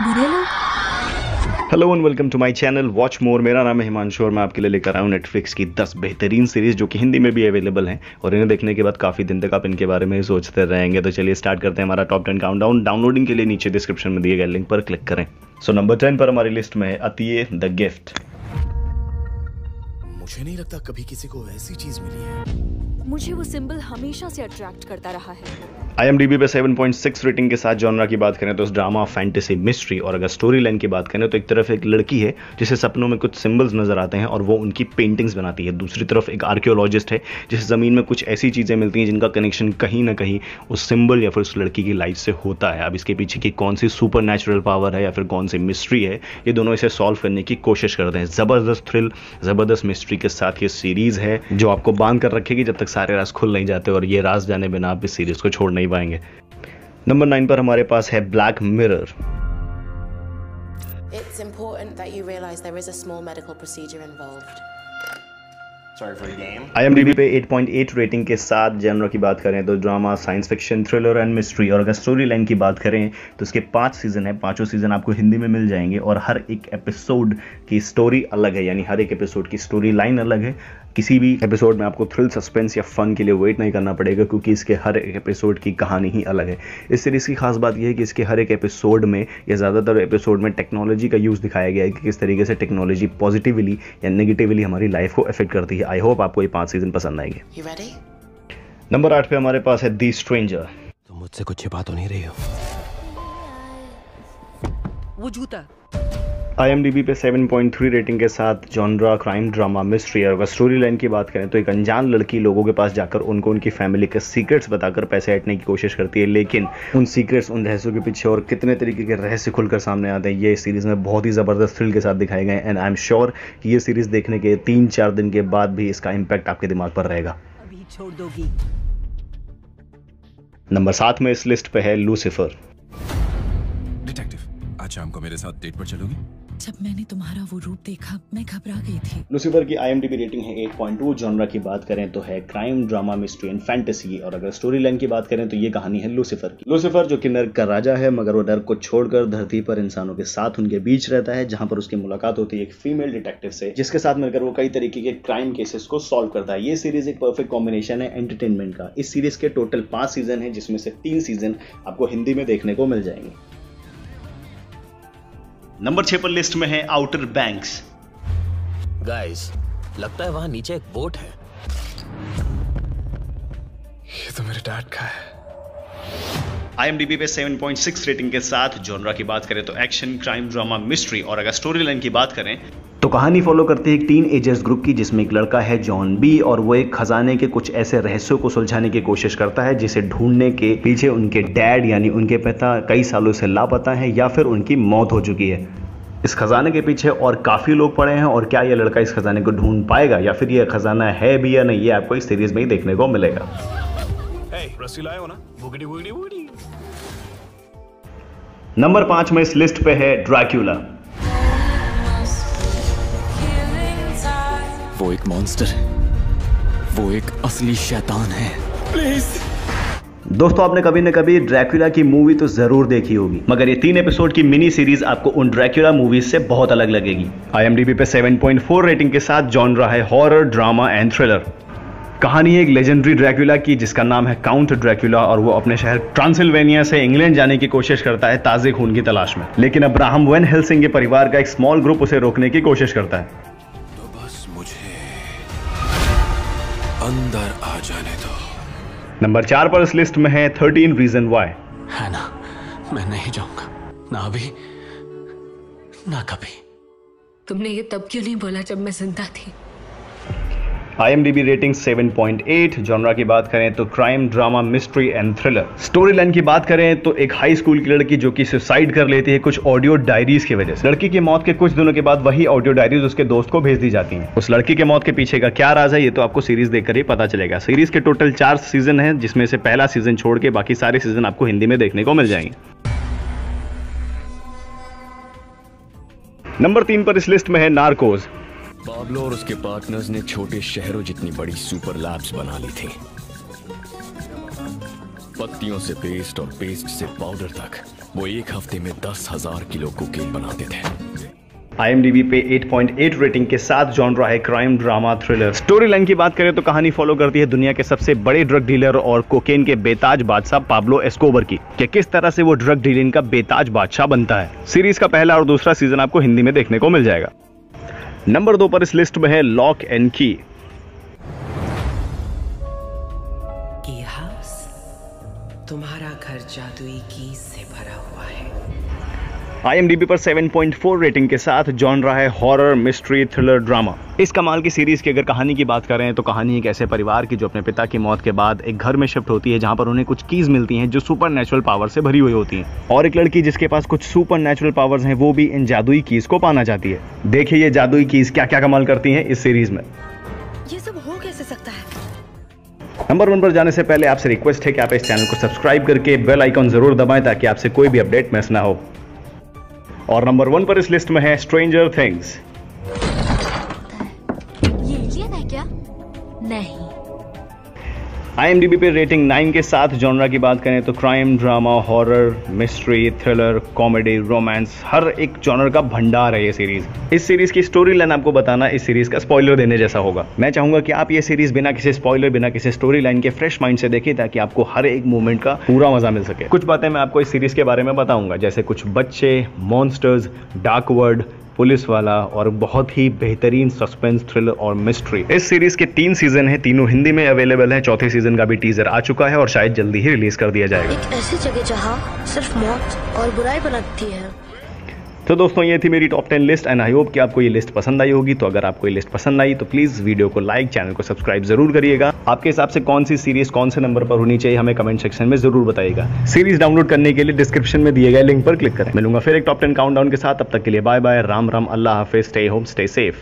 बुरे लोग hello and welcome to my channel watch more मेरा नाम है हिमांशु और मैं आपके लिए लेकर आया हूँ नेटफ्लिक्स की 10 बेहतरीन सीरीज़ जो कि हिंदी में भी अवेलेबल हैं और इन्हें देखने के बाद काफ़ी दिन तक आप इनके बारे में सोचते रहेंगे। तो चलिए स्टार्ट करते हैं हमारा टॉप टेन काउंटडाउन डाउनलोडिंग के लिए नीचे डिस्क्रिप्शन में दिए गए लिंक पर क्लिक करें। सो नंबर टेन पर हमारी लिस्ट में है अतिये द गिफ्ट मुझे नहीं लगता कभी किसी को ऐसी चीज़ मिली है। मुझे वो सिंबल हमेशा से अट्रैक्ट करता रहा है। आई पे 7.6 रेटिंग के साथ जॉनरा की बात करें तो ड्रामा फैंटेसी मिस्ट्री और अगर स्टोरी लाइन की बात करें तो एक तरफ़ एक लड़की है जिसे सपनों में कुछ सिंबल्स नज़र आते हैं और वो उनकी पेंटिंग्स बनाती है। दूसरी तरफ़ एक आर्कियोलॉजिस्ट है जिसे ज़मीन में कुछ ऐसी चीज़ें मिलती हैं जिनका कनेक्शन कहीं ना कहीं उस सिंबल या फिर उस लड़की की लाइफ से होता है। अब इसके पीछे की कौन सी सुपर पावर है या फिर कौन सी मिस्ट्री है, ये दोनों इसे सॉल्व करने की कोशिश करते हैं। ज़बरदस्त थ्रिल ज़बरदस्त मिस्ट्री के साथ ये सीरीज़ है जो आपको बाँध कर रखेगी जब तक सारे राज खुल नहीं जाते और ये राज जाने बिना आप इस सीरीज़ को छोड़ नहीं पाएँगे नंबर नाइन पर हमारे पास है Black Mirror It's important that you realize there is a small medical procedure involved. आई पे 8.8 रेटिंग के साथ जनर की बात करें तो drama science fiction thriller and mystery और अगर स्टोरी लाइन की बात करें तो इसके पाँच सीज़न है, पाँचों सीज़न आपको हिंदी में मिल जाएँगे और हर एक एपिसोड की स्टोरी अलग है, यानी हर एक एपिसोड की स्टोरी लाइन अलग है। किसी भी एपिसोड में आपको थ्रिल सस्पेंस या फन के लिए वेट नहीं करना पड़ेगा क्योंकि इसके हर एक एपिसोड की कहानी ही अलग है। इस सीरीज़ की खास बात यह है कि इसके हर एक एपिसोड में या ज़्यादातर एपिसोड में टेक्नोलॉजी का यूज़ दिखाया गया है कि किस तरीके से टेक्नोलॉजी पॉजिटिवली या नेगेटिवली हमारी लाइफ को अफेक्ट करती है। आई होप आपको ये पाँच सीज़न पसंद आएँगे। नंबर आठ पे हमारे पास है दी स्ट्रेंजर तुम मुझसे कुछ छिपा तो नहीं रही हो? वो जूता। IMDB पे 7.3 रेटिंग के साथ जॉनरा क्राइम ड्रामा मिस्ट्री और अगर स्टोरी लाइन की बात करें तो एक अनजान लड़की लोगों के पास जाकर उनको उनकी फैमिली के सीक्रेट्स बताकर पैसे हटने की कोशिश करती है लेकिन उन सीक्रेट्स उन रहस्यों के पीछे और कितने तरीके के रहस्य खुलकर सामने आते हैं ये सीरीज़ में बहुत ही ज़बरदस्त थ्रिल के साथ दिखाए गए एंड आई एम श्योर कि ये सीरीज़ देखने के तीन चार दिन के बाद भी इसका इम्पैक्ट आपके दिमाग पर रहेगा। अभी छोड़ दोगी। नंबर सात में इस लिस्ट पे है लूसीफर डिटेक्टिव आज शाम को मेरे साथ डेट पर चलोगी? जब मैंने तुम्हारा वो रूप देखा, मैं घबरा गई थी। लूसीफर की आईएमडीबी रेटिंग है 8.2 जॉनरा की बात करें तो है crime drama mystery and fantasy और अगर स्टोरी लाइन की बात करें तो ये कहानी है लूसीफर की। लूसीफर जो कि नर्क का राजा है, मगर वो नर्क को छोड़कर धरती पर इंसानों के साथ उनके बीच रहता है, जहाँ पर उसकी मुलाकात होती है एक फीमेल डिटेक्टिव से, जिसके साथ मिलकर वो कई तरीके के क्राइम केसेस को सॉल्व करता है। ये सीरीज़ एक परफेक्ट कॉम्बिनेशन है एंटरटेनमेंट का। इस सीरीज़ के टोटल पाँच सीज़न है, जिसमें से तीन सीज़न आपको हिंदी में देखने को मिल जाएँगे। नंबर छह पर लिस्ट में है आउटर बैंक्स गाइस लगता है वहाँ नीचे एक बोट है। ये तो मेरे डैड का है। IMDB पे 7.6 रेटिंग के साथ जॉनरा की बात करें तो एक्शन क्राइम ड्रामा मिस्ट्री और अगर स्टोरी लाइन की बात करें तो कहानी फॉलो करती है एक टीन एजर्स ग्रुप की जिसमें एक लड़का है जॉन बी और वो एक खजाने के कुछ ऐसे रहस्यों को सुलझाने की कोशिश करता है जिसे ढूँढने के पीछे उनके डैड यानी उनके पिता कई सालों से लापता है या फिर उनकी मौत हो चुकी है। इस खजाने के पीछे और काफ़ी लोग पड़े हैं और क्या ये लड़का इस खजाने को ढूंढ पाएगा या फिर ये खजाना है भी या नहीं, ये आपको इस सीरीज़ में ही देखने को मिलेगा। रस्सी लाए हो ना? बुगड़ी बुगड़ी बुगड़ी नंबर पाँच में इस लिस्ट पे है ड्रैक्यूला। वो एक मॉन्स्टर है। वो एक असली शैतान है। प्लीज़ दोस्तों आपने कभी न कभी ड्रैक्यूला की मूवी तो ज़रूर देखी होगी मगर ये तीन एपिसोड की मिनी सीरीज़ आपको उन ड्रैक्यूला मूवीज़ से बहुत अलग लगेगी। आई पे 7.4 रेटिंग के साथ जॉनरा है हॉरर ड्रामा एंड थ्रिलर कहानी है एक लेजेंडरी ड्रैक्यूला की जिसका नाम है काउंट ड्रैक्यूला और वो अपने शहर ट्रांसिल्वेनिया से इंग्लैंड जाने की कोशिश करता है ताजे खून की तलाश में। लेकिन अब्राहम वेन हेल्सिंग के परिवार का एक स्मॉल ग्रुप उसे रोकने की कोशिश करता है। तो बस मुझे अंदर आ जाने दो। नंबर चार पर इस लिस्ट में है थर्टीन रीजन वाई है ना? मैं नहीं जाऊँगा। ना अभी ना कभी। तुमने ये तब क्यों नहीं बोला जब मैं ज़िंदा थी? आई रेटिंग 7.8 जॉनरा की बात करें तो crime drama mystery and thriller story line की बात करें तो एक हाई स्कूल की लड़की जो कि सुसाइड कर लेती है कुछ ऑडियो डायरीज की वजह से। लड़की की मौत के कुछ दिनों के बाद वही ऑडियो डायरीज उसके दोस्त को भेज दी जाती है। उस लड़की के मौत के पीछे का क्या राज है ये तो आपको सीरीज़ देखकर ही पता चलेगा। सीरीज़ के टोटल चार सीज़न है, जिसमें से पहला सीज़न छोड़ के बाकी सारे सीज़न आपको हिंदी में देखने को मिल जाएँगे। नंबर तीन पर इस लिस्ट में है नार्कोज पाब्लो और उसके पार्टनर्स ने छोटे शहरों जितनी बड़ी सुपर लैब्स बना ली थी। पत्तियों से पेस्ट और पेस्ट से पाउडर तक, वो एक हफ़्ते में दस हज़ार किलो कोकेन बनाते थे। IMDb पे 8.8 रेटिंग के साथ जॉनरा है crime drama thriller story line की बात करें तो कहानी फॉलो करती है दुनिया के सबसे बड़े ड्रग डीलर और कोकेन के बेताज बादशाह पाब्लो एस्कोबर की। कि किस तरह से वो ड्रग डीलिंग का बेताज बादशाह बनता है। सीरीज़ का पहला और दूसरा सीज़न आपको हिंदी में देखने को मिल जाएगा। नंबर दो पर इस लिस्ट में है लॉक एंड की। तुम्हारा घर जादुई की से भरा हुआ है। IMDb पर 7.4 रेटिंग के साथ जॉन रहा है हॉरर मिस्ट्री थ्रिलर ड्रामा इस कमाल की सीरीज़ की अगर कहानी की बात करें तो कहानी एक ऐसे परिवार की जो अपने पिता की मौत के बाद एक घर में शिफ्ट होती है जहाँ पर उन्हें कुछ कीज मिलती हैं जो सुपर नेचुरल पावर से भरी हुई होती हैं। और एक लड़की जिसके पास कुछ सुपर नेचुरल पावर्स हैं वो भी इन जादुई कीज को पाना चाहती है। देखिए ये जादुई कीज क्या क्या कमाल करती हैं इस सीरीज़ में। ये सब हो कैसे सकता है? नंबर वन पर जाने से पहले आपसे रिक्वेस्ट है कि आप इस चैनल को सब्सक्राइब करके बेल आइकॉन ज़रूर दबाएँ ताकि आपसे कोई भी अपडेट मिस ना हो। और नंबर वन पर इस लिस्ट में है स्ट्रेंजर थिंग्स IMDb पे रेटिंग 9 के साथ जॉनरा की बात करें तो crime drama horror mystery thriller comedy romance हर एक जॉनर का भंडार है ये सीरीज़ इस सीरीज़ की स्टोरी लाइन आपको बताना, इस सीरीज़ का स्पॉइलर देने जैसा होगा। मैं चाहूँगा कि आप ये सीरीज़ बिना किसी स्पॉइलर बिना किसी स्टोरी लाइन के फ्रेश माइंड से देखें ताकि आपको हर एक मूवमेंट का पूरा मज़ा मिल सके। कुछ बातें मैं आपको इस सीरीज़ के बारे में बताऊँगा, जैसे कुछ बच्चे मॉन्स्टर्स डार्क वर्ड पुलिस वाला और बहुत ही बेहतरीन सस्पेंस थ्रिलर और मिस्ट्री। इस सीरीज़ के तीन सीज़न है तीनों हिंदी में अवेलेबल है। चौथे सीज़न का भी टीजर आ चुका है और शायद जल्दी ही रिलीज़ कर दिया जाएगा। एक ऐसी जगह जहाँ सिर्फ़ मौत और बुराई बनती है। तो दोस्तों, ये थी मेरी top ten list and I hope कि आपको ये लिस्ट पसंद आई होगी। तो अगर आपको ये लिस्ट पसंद आई तो प्लीज़ वीडियो को लाइक चैनल को सब्सक्राइब ज़रूर करिएगा। आपके हिसाब से कौन सी सीरीज़ कौन से नंबर पर होनी चाहिए, हमें कमेंट सेक्शन में ज़रूर बताइएगा। सीरीज़ डाउनलोड करने के लिए डिस्क्रिप्शन में दिए गए लिंक पर क्लिक करें। मिलूँगा फिर एक टॉप टेन काउंट के साथ। अब तक के लिए बाय बाय राम राम। अल्लाह हाफिज। Stay home stay safe